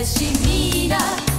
as she mira